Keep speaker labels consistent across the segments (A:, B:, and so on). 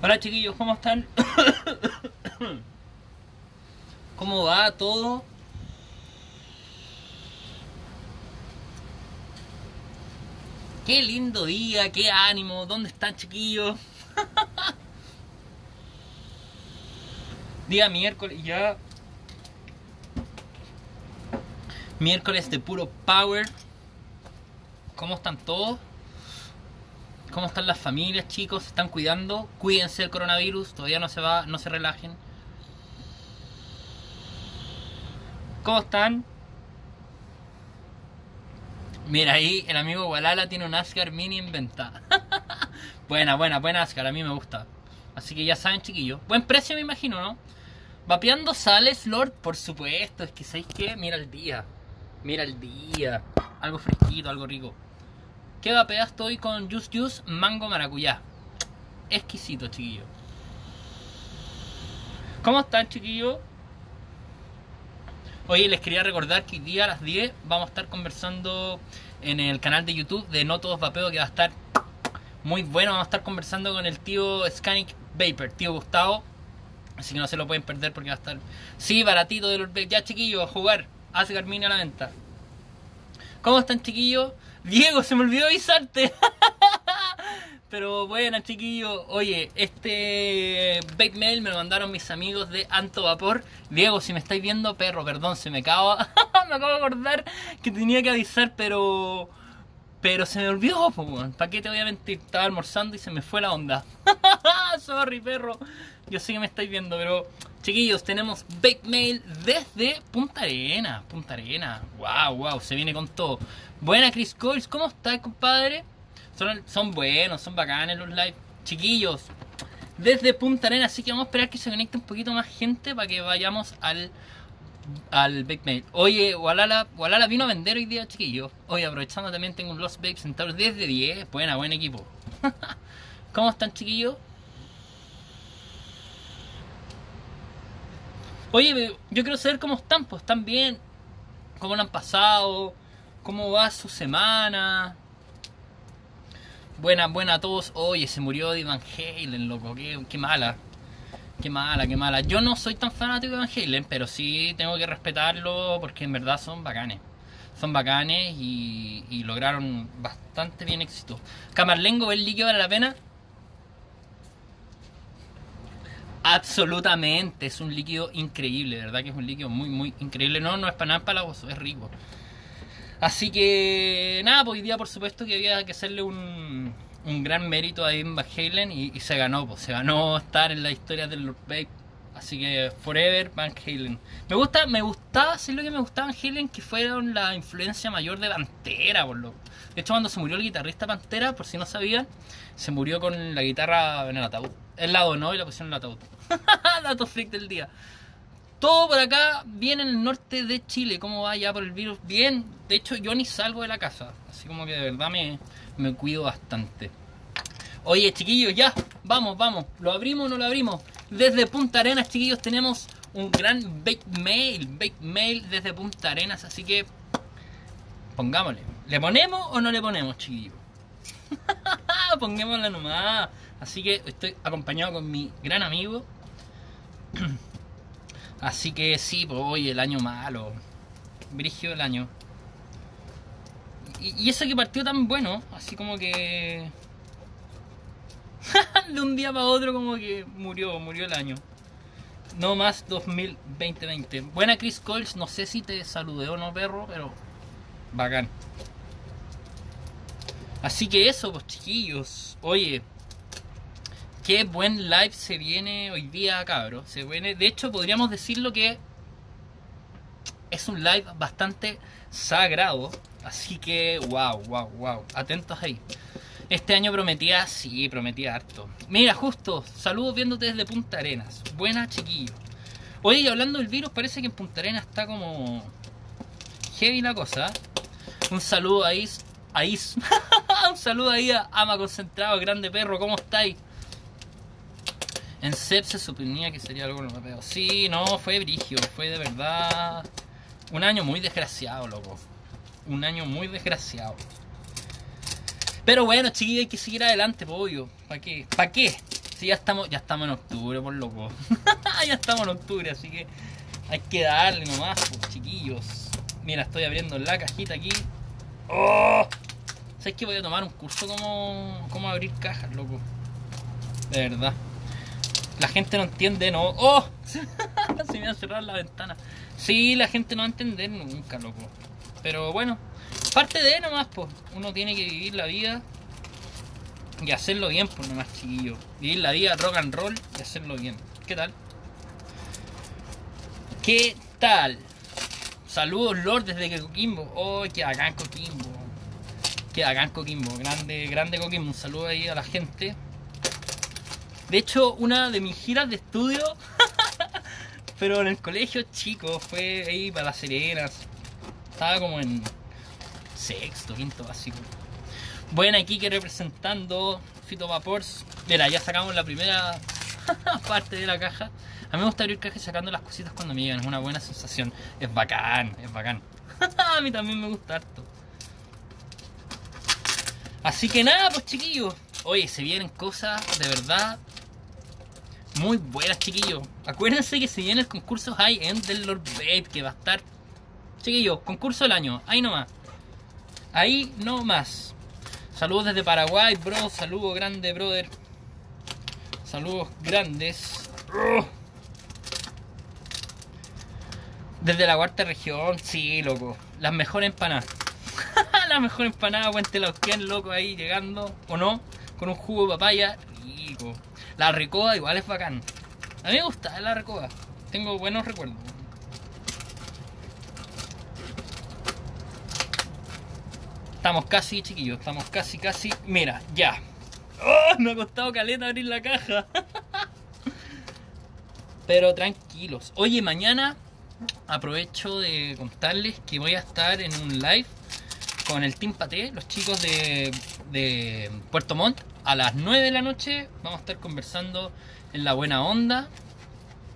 A: Hola chiquillos, ¿cómo están? ¿Cómo va todo? Qué lindo día, qué ánimo, ¿dónde están chiquillos? día miércoles ya. Miércoles de puro power. ¿Cómo están todos? ¿Cómo están las familias, chicos? ¿Se están cuidando? Cuídense del coronavirus, todavía no se va, no se relajen. ¿Cómo están? Mira ahí, el amigo Walala tiene un Ascar mini en venta. buena, buena, buena Ascar, a mí me gusta. Así que ya saben, chiquillos. Buen precio, me imagino, ¿no? Vapeando sales, Lord, por supuesto. Es que, ¿sabéis qué? Mira el día. Mira el día. Algo fresquito, algo rico. ¿Qué vapeas estoy con Juice Juice Mango Maracuyá? Exquisito, chiquillo. ¿Cómo están, chiquillos? Oye, les quería recordar que hoy día a las 10 vamos a estar conversando en el canal de YouTube de No Todos Vapeo, que va a estar muy bueno. Vamos a estar conversando con el tío Scanic Vapor, tío Gustavo. Así que no se lo pueden perder porque va a estar, sí, baratito de los Ya, chiquillos, a jugar. Hace Carmine a la venta. ¿Cómo están, chiquillos? Diego, se me olvidó avisarte. Pero bueno, chiquillos, oye, este bake mail me lo mandaron mis amigos de Anto Vapor. Diego, si me estáis viendo, perro, perdón, se me acaba. me acabo de acordar que tenía que avisar, pero. Pero se me olvidó, pues, ¿para qué te? Estaba almorzando y se me fue la onda. Sorry, perro. Yo sé que me estáis viendo, pero. Chiquillos, tenemos bake mail desde Punta Arena. Punta Arena. Wow, wow, se viene con todo. Buena, Chris Coles, ¿cómo estás, compadre? Son, buenos, son bacanes los live. Chiquillos, desde Punta Arena, así que vamos a esperar que se conecte un poquito más gente para que vayamos al al Bake Mail. Oye, Walala, Walala vino a vender hoy día, chiquillos. Oye, aprovechando también tengo un Lost Bake sentados desde 10. Buena, buen equipo. ¿Cómo están, chiquillos? Oye, yo quiero saber cómo están, pues están bien, cómo lo han pasado, cómo va su semana. Buena, buena a todos. Oye, se murió de Van Halen, loco. Qué, mala. Qué mala, qué mala. Yo no soy tan fanático de Van Halen, pero sí tengo que respetarlo porque en verdad son bacanes. Son bacanes y, lograron bastante bien éxito. Camarlengo, ¿el líquido vale la pena? Absolutamente, es un líquido increíble, de verdad que es un líquido muy, muy increíble. No, no es para nada palagoso, es rico. Así que nada, pues hoy día por supuesto que había que hacerle un, un gran mérito a Ian Van Halen y, se ganó, pues se ganó estar en la historia del Lord Babe. Así que Forever Van Halen. Me gusta, me gustaba, sí lo que me gustaba Van Halen, que fueron la influencia mayor de Pantera, por lo. De hecho cuando se murió el guitarrista Pantera, por si no sabían, se murió con la guitarra en el ataúd. El lado no y la pusieron en el ataúd. Dato freak del día. Todo por acá bien en el norte de Chile. ¿Cómo va ya por el virus? Bien. De hecho, yo ni salgo de la casa. Así como que de verdad me, me cuido bastante. Oye, chiquillos, ya. Vamos, vamos. ¿Lo abrimos o no lo abrimos? Desde Punta Arenas, chiquillos, tenemos un gran bake mail. Bake mail desde Punta Arenas. Así que pongámosle. ¿Le ponemos o no le ponemos, chiquillos? Pongámosla nomás. Así que estoy acompañado con mi gran amigo. Así que sí, pues hoy el año malo. Brigio el año. Y, eso que partió tan bueno, así como que. de un día para otro, como que murió, murió el año. No más 2020. Buena Chris Coles, no sé si te saludé o no, perro, pero. Bacán. Así que eso, pues chiquillos. Oye, qué buen live se viene hoy día, cabro. Se viene, de hecho, podríamos decirlo que es un live bastante sagrado. Así que, wow, wow, wow. Atentos ahí. Este año prometía, sí, prometía harto. Mira, justo, saludos viéndote desde Punta Arenas. Buena, chiquillo. Oye, hablando del virus, parece que en Punta Arenas está como heavy la cosa. Un saludo ahí, ahí. un saludo ahí a Ama Concentrado, grande perro, ¿cómo estáis? En CEP se suponía que sería algo peor. Sí, no, fue brigio, fue de verdad un año muy desgraciado, loco. Un año muy desgraciado. Pero bueno, chiquillos, hay que seguir adelante, pollo. ¿Para qué? ¿Para qué? Sí, ya estamos, ya estamos en octubre, por loco. ya estamos en octubre, así que hay que darle nomás, pues, chiquillos. Mira, estoy abriendo la cajita aquí. ¡Oh! ¿Sabes que voy a tomar un curso como, como abrir cajas, loco? De verdad. La gente no entiende, no. ¡Oh! Se me ha cerrado la ventana. Sí, la gente no va a entender nunca, loco. Pero bueno, parte de nomás, pues. Uno tiene que vivir la vida y hacerlo bien, pues nomás, chiquillo. Vivir la vida rock and roll y hacerlo bien. ¿Qué tal? ¿Qué tal? Saludos, Lord, desde Coquimbo. Oh, qué bacán Coquimbo. Qué bacán Coquimbo. Grande, grande Coquimbo. Un saludo ahí a la gente. De hecho, una de mis giras de estudio, pero en el colegio chico, fue ahí para las Serenas. Estaba como en sexto, quinto básico. Buena Kike representando Fito Vapors. Mira, ya sacamos la primera parte de la caja. A mí me gusta abrir cajas sacando las cositas cuando me llegan. Es una buena sensación. Es bacán, es bacán. a mí también me gusta harto. Así que nada, pues chiquillos. Oye, se vienen cosas de verdad muy buenas, chiquillos. Acuérdense que se viene el concurso High End del Lord Babe, que va a estar. Chiquillos, concurso del año. Ahí nomás. Ahí no más. Saludos desde Paraguay, bro. Saludos grande, brother. Saludos grandes. Desde la cuarta región, sí, loco. Las mejores empanadas. la mejor empanada, Puente Lauquén, loco, ahí llegando, o no, con un jugo de papaya, rico. La recoba igual es bacán. A mí me gusta la recoba. Tengo buenos recuerdos. Estamos casi, chiquillos, estamos casi, casi. Mira, ya. ¡Oh! Me ha costado caleta abrir la caja. Pero tranquilos. Oye, mañana aprovecho de contarles que voy a estar en un live con el Team Paté, los chicos de, de Puerto Montt, a las 9 de la noche. Vamos a estar conversando en la buena onda.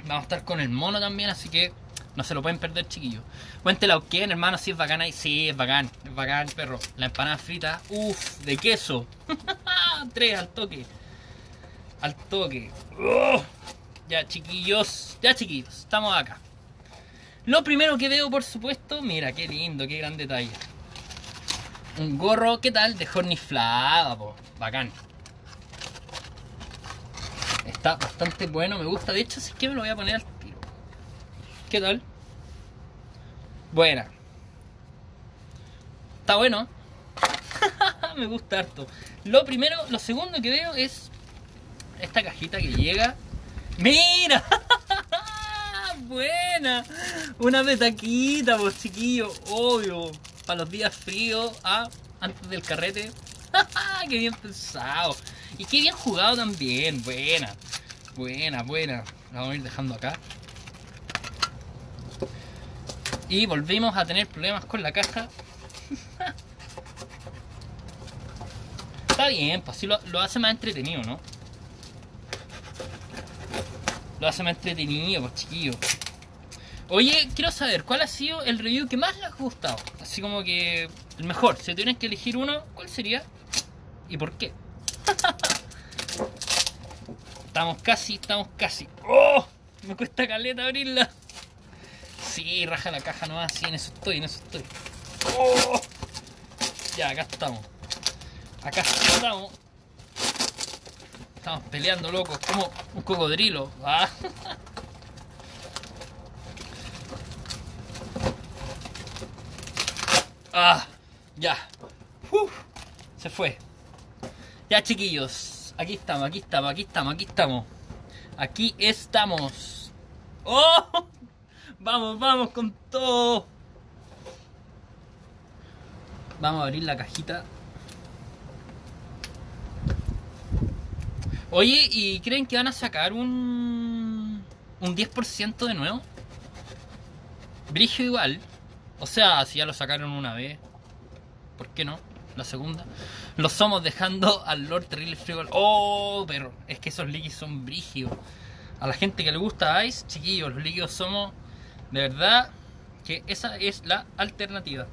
A: Vamos a estar con el mono también, así que no se lo pueden perder, chiquillos. Cuéntela, ¿quién, hermano? Si es bacán ahí. Sí, es bacán, es bacán, perro. La empanada frita, uff, de queso. Tres al toque. Al toque. Ya, chiquillos, ya, chiquillos, estamos acá. Lo primero que veo, por supuesto, mira, qué lindo, qué gran detalle. Un gorro, ¿qué tal? De Horniflada, po. Bacán. Está bastante bueno, me gusta. De hecho, si es que me lo voy a poner al tiro. ¿Qué tal? Buena. Está bueno. me gusta harto. Lo primero, lo segundo que veo es esta cajita que llega. ¡Mira! Buena. Una petaquita, pues chiquillo. Obvio. Para los días fríos. Ah, antes del carrete. qué bien pensado. Y qué bien jugado también. Buena. Buena, buena. La vamos a ir dejando acá. Y volvimos a tener problemas con la caja. Está bien, pues así lo, lo hace más entretenido, ¿no? Lo hace más entretenido, pues chiquillo. Oye, quiero saber, ¿cuál ha sido el review que más les ha gustado? Así como que el mejor. Si tienes que elegir uno, ¿cuál sería? ¿Y por qué? estamos casi, estamos casi. ¡Oh! Me cuesta caleta abrirla. Sí, raja la caja nomás. Sí, en eso estoy, en eso estoy. ¡Oh! Ya, acá estamos. Acá estamos. Estamos peleando, locos, como un cocodrilo. Ah. Ah, ya. Uf, se fue. Ya, chiquillos. Aquí estamos, aquí estamos, aquí estamos, aquí estamos. Aquí estamos. ¡Oh! Vamos, vamos con todo. Vamos a abrir la cajita. Oye, ¿y creen que van a sacar un. un 10% de nuevo? Brigio igual. O sea, si ya lo sacaron una vez, ¿por qué no? La segunda. Lo somos dejando al Lord Terrible Frío. Oh, pero es que esos líquidos son brígidos. A la gente que le gusta Ice, chiquillos, los líquidos somos de verdad que esa es la alternativa.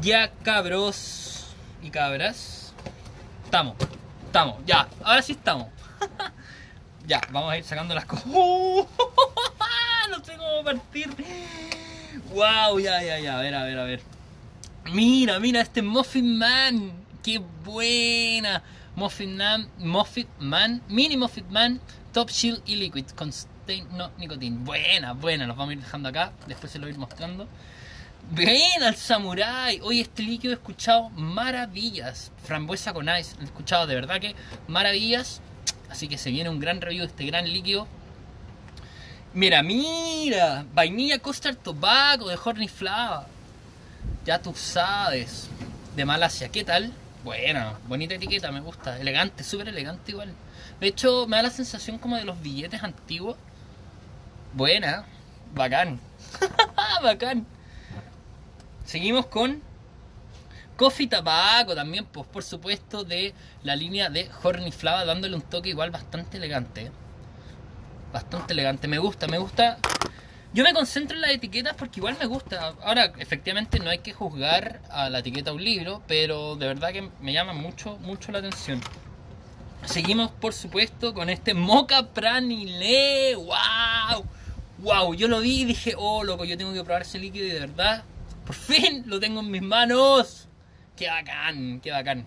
A: Ya cabros y cabras, estamos. Estamos, ya, ahora sí estamos. ya, vamos a ir sacando las cosas. no sé cómo partir. Wow, ya, ya, ya, a ver, a ver, a ver. Mira, mira, este Muffin Man. Qué buena. Muffin Man, Muffin Man, Mini Muffin Man, Top Shield y Liquid con no nicotina. Buena, buena, los vamos a ir dejando acá, después se lo voy a ir mostrando. Buena el Samurai. Hoy este líquido he escuchado maravillas. Frambuesa con ice, he escuchado de verdad que maravillas. Así que se viene un gran review de este gran líquido. Mira, mira, vainilla custard tobacco de Horny Flower. Ya tú sabes. De Malasia, ¿qué tal? Bueno, bonita etiqueta, me gusta. Elegante, súper elegante igual. De hecho, me da la sensación como de los billetes antiguos. Buena, bacán. bacán. Seguimos con Coffee Tabaco también, pues por supuesto, de la línea de Horny Flava, dándole un toque igual bastante elegante. Bastante elegante, me gusta, me gusta yo me concentro en las etiquetas porque igual me gusta. Ahora, efectivamente, no hay que juzgar a la etiqueta de un libro, pero de verdad que me llama mucho, mucho la atención. Seguimos, por supuesto, con este Mocha Pranile. ¡Wow! ¡Wow! Yo lo vi y dije, oh, loco, yo tengo que probar ese líquido y de verdad, por fin lo tengo en mis manos. ¡Qué bacán! ¡Qué bacán!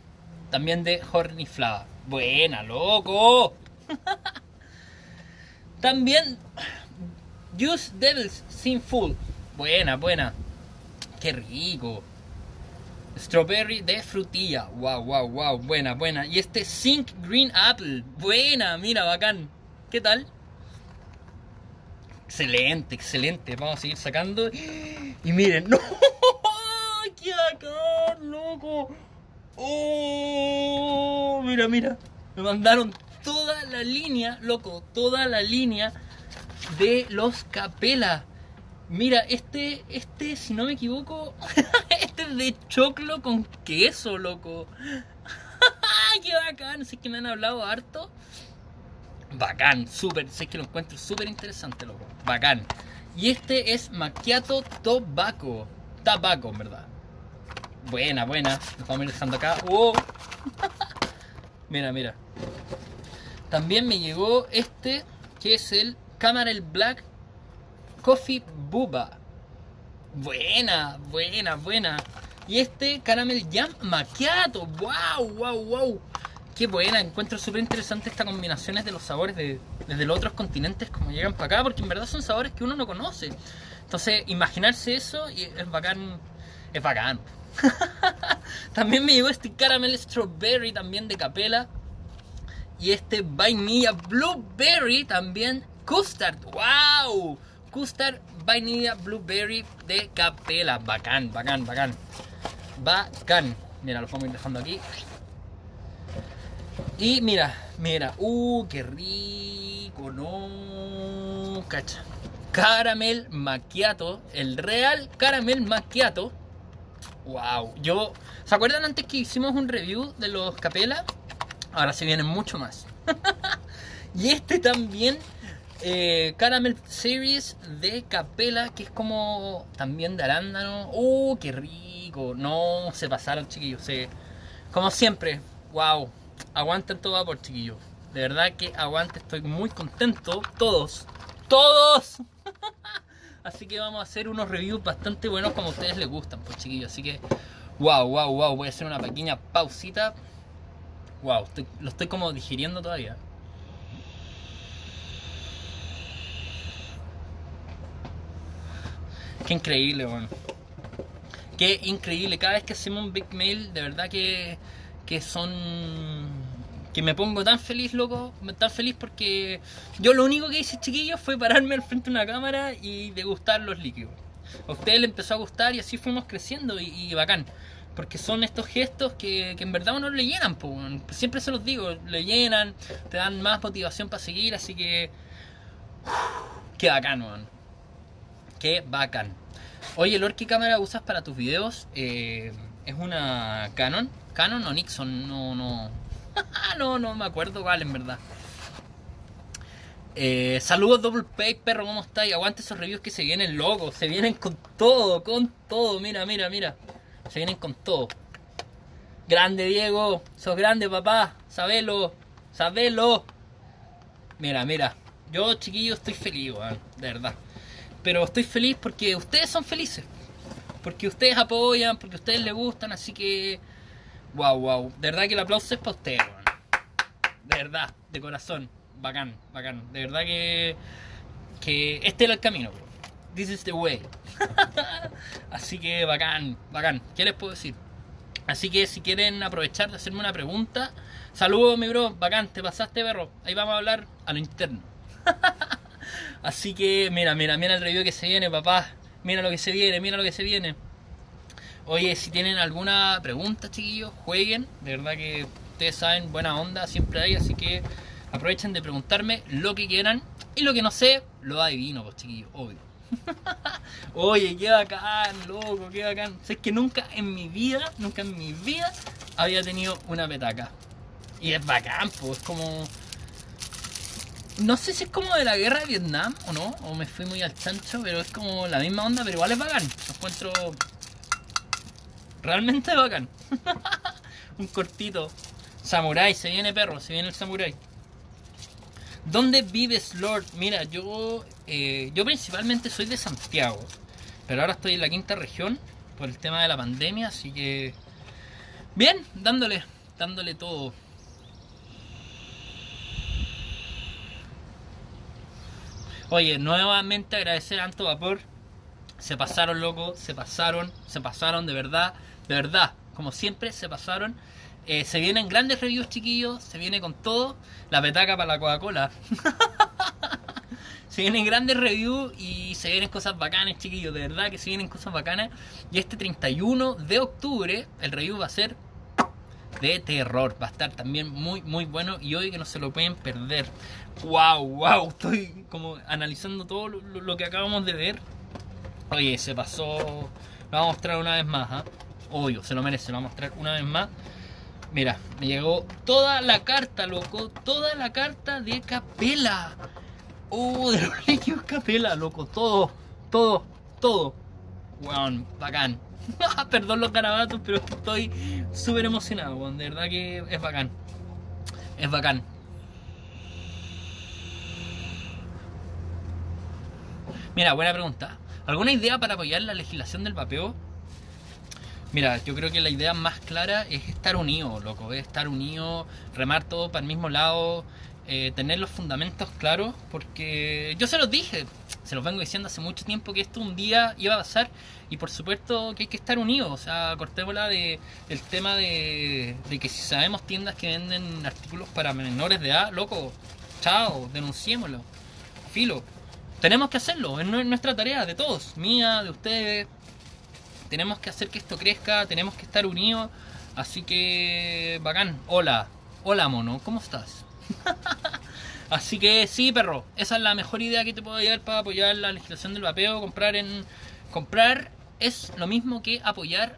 A: También de Horny Flava. ¡Buena, loco! También Juice Devils Sinful. Buena, buena. Qué rico. Strawberry de frutilla. Wow, wow, wow. Buena, buena. Y este Sink Green Apple. Buena, mira, bacán. ¿Qué tal? Excelente, excelente. Vamos a seguir sacando. Y miren, ¡no! ¡Qué bacán, loco! ¡Oh! Mira, mira. Me mandaron toda la línea, loco. Toda la línea de los Capela. Mira, este, este, si no me equivoco, este es de choclo con queso, loco. ¡Qué bacán! Sé que me han hablado harto. Bacán, súper, sé que lo encuentro súper interesante, loco. Bacán. Y este es Macchiato Tobacco. Tabaco, en verdad. Buena, buena. Lo vamos a ir dejando acá. ¡Oh! mira, mira. También me llegó este, que es el Camarel Black Coffee Buba. Buena, buena, buena. Y este Caramel Jam Macchiato. ¡Wow, wow, wow! Qué buena, encuentro súper interesante estas combinaciones de los sabores de, desde los otros continentes como llegan para acá, porque en verdad son sabores que uno no conoce. Entonces, imaginarse eso es bacán, es bacán. también me llegó este caramel strawberry también de Capela. Y este vainilla blueberry también Custard, wow. Custard vainilla blueberry de capela. Bacán, bacán, bacán. Bacán. Mira, lo vamos a ir dejando aquí. Y mira, mira. Uh, qué rico, no. Cacha. Caramel macchiato. El real caramel macchiato. Wow. Yo. ¿Se acuerdan antes que hicimos un review de los capela? Ahora se vienen mucho más. y este también eh, Caramel Series de Capela, que es como también de arándano. ¡Uh, qué rico! No se pasaron, chiquillos. como siempre, wow. Aguanten todo vapor, chiquillos. De verdad que aguante, estoy muy contento. Todos, todos. Así que vamos a hacer unos reviews bastante buenos como a ustedes les gustan, pues chiquillos. Así que, wow, wow, wow. Voy a hacer una pequeña pausita. Wow, lo estoy como digiriendo todavía. Qué increíble, bueno. Qué increíble. Cada vez que hacemos un Big Mail, de verdad que, que son... Que me pongo tan feliz, loco. Tan feliz porque yo lo único que hice, chiquillos, fue pararme al frente de una cámara y degustar los líquidos. A ustedes les empezó a gustar y así fuimos creciendo y, bacán. Porque son estos gestos que, en verdad uno le llenan, siempre se los digo, le llenan, te dan más motivación para seguir, así que... qué bacán, man. Qué bacán. Oye, Lord, ¿qué cámara usas para tus videos? Eh, ¿Es una Canon? ¿Canon o Nixon? No, no. no, no me acuerdo cuál en verdad. Eh, saludos Double Pay, perro, ¿cómo estáis? Aguante esos reviews que se vienen locos, se vienen con todo, con todo, mira, mira, mira. Se vienen con todo. Grande Diego, sos grande papá, sabelo, sabelo. Mira, mira, yo chiquillo estoy feliz, de verdad. Pero estoy feliz porque ustedes son felices. Porque ustedes apoyan, porque ustedes les gustan, así que... Wow, wow. De verdad que el aplauso es para ustedes, weón. De verdad, de corazón. Bacán, bacán. De verdad que... Que este es el camino, bro. This is the way. así que bacán, bacán. ¿Qué les puedo decir? Así que si quieren aprovechar de hacerme una pregunta, saludos mi bro, bacán, te pasaste perro. Ahí vamos a hablar a lo interno. Así que mira, mira, mira el review que se viene, papá. Mira lo que se viene, mira lo que se viene. Oye, si tienen alguna pregunta, chiquillos, jueguen. De verdad que ustedes saben, buena onda siempre hay, así que aprovechen de preguntarme lo que quieran. Y lo que no sé, lo adivino, pues chiquillos, obvio. Oye, qué bacán, loco, qué bacán. es que nunca en mi vida, nunca en mi vida había tenido una petaca. Y es bacán, pues, es como... No sé si es como de la guerra de Vietnam o no, o me fui muy al chancho, pero es como la misma onda, pero igual es bacán. Lo encuentro realmente bacán. Un cortito. Samurai, se viene perro, se viene el samurai. ¿Dónde vives, Lord? Mira, yo, eh, yo principalmente soy de Santiago, pero ahora estoy en la quinta región por el tema de la pandemia, así que bien, dándole, dándole todo. Oye, nuevamente agradecer a Anto Vapor. Se pasaron, loco, se pasaron, se pasaron de verdad, de verdad, como siempre, se pasaron. Eh, se vienen grandes reviews, chiquillos. Se viene con todo. La petaca para la Coca-Cola. se vienen grandes reviews y se vienen cosas bacanas, chiquillos. De verdad que se vienen cosas bacanas. Y este 31 de octubre, el review va a ser de terror. Va a estar también muy, muy bueno. Y hoy que no se lo pueden perder. ¡Wow! ¡Wow! Estoy como analizando todo lo, que acabamos de ver. Oye, se pasó. Lo vamos a mostrar una vez más, ¿ah? Obvio, se lo merece, lo vamos a mostrar una vez más. Mira, me llegó toda la carta, loco. Toda la carta de Capela. Oh, de los líquidos Capela, loco. Todo, todo, todo. Weón, bacán. Perdón los garabatos, pero estoy súper emocionado, weón. De verdad que es bacán. Es bacán. Mira, buena pregunta. ¿Alguna idea para apoyar la legislación del vapeo? Mira, yo creo que la idea más clara es estar unido, loco, es estar unido, remar todo para el mismo lado, eh, tener los fundamentos claros, porque yo se los dije, se los vengo diciendo hace mucho tiempo que esto un día iba a pasar y por supuesto que hay que estar unidos, o sea, cortémosla de, del tema de, de que si sabemos tiendas que venden artículos para menores de edad, loco, chao, denunciémoslo, filo. Tenemos que hacerlo, es nuestra tarea de todos, mía, de ustedes, tenemos que hacer que esto crezca, tenemos que estar unidos. Así que, bacán. Hola, hola mono, ¿cómo estás? Así que sí, perro, esa es la mejor idea que te puedo dar para apoyar la legislación del vapeo. Comprar en. Comprar es lo mismo que apoyar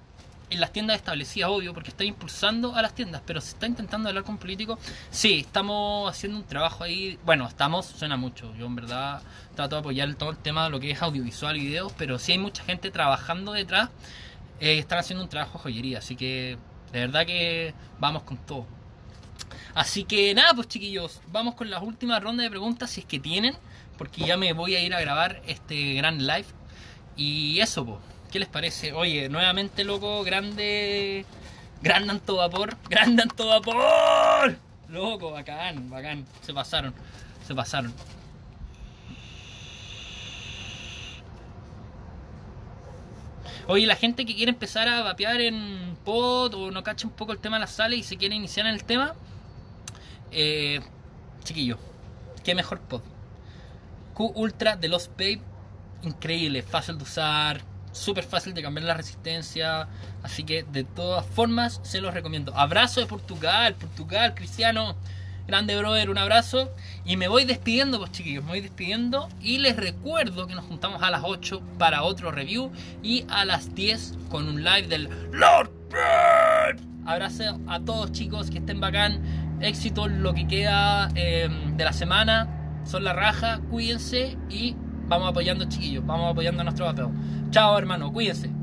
A: en las tiendas establecidas, obvio, porque está impulsando a las tiendas, pero se está intentando hablar con políticos. Sí, estamos haciendo un trabajo ahí. Bueno, estamos, suena mucho. Yo en verdad trato de apoyar todo el tema de lo que es audiovisual y videos, pero sí hay mucha gente trabajando detrás. Eh, están haciendo un trabajo de joyería, así que de verdad que vamos con todo. Así que nada, pues chiquillos, vamos con las últimas rondas de preguntas si es que tienen, porque ya me voy a ir a grabar este gran live. Y eso, pues. ¿Qué les parece? Oye, nuevamente, loco, grande. Grande Anto Vapor. Grande Anto Vapor. Loco, bacán, bacán. Se pasaron. Se pasaron. Oye, la gente que quiere empezar a vapear en pod o no cacha un poco el tema de la sala y se quiere iniciar en el tema, eh, chiquillo, qué mejor pod. Q Ultra de los Babe, increíble, fácil de usar, súper fácil de cambiar la resistencia. Así que de todas formas se los recomiendo. Abrazo de Portugal, Portugal, Cristiano. Grande brother, un abrazo. Y me voy despidiendo, pues chiquillos, me voy despidiendo. Y les recuerdo que nos juntamos a las 8 para otro review. Y a las 10 con un live del Lord Bird. Abrazo a todos chicos, que estén bacán. Éxito lo que queda em, de la semana. Son la raja, cuídense y vamos apoyando chiquillos, vamos apoyando a nuestro vapeo. Chao, hermano, cuídense.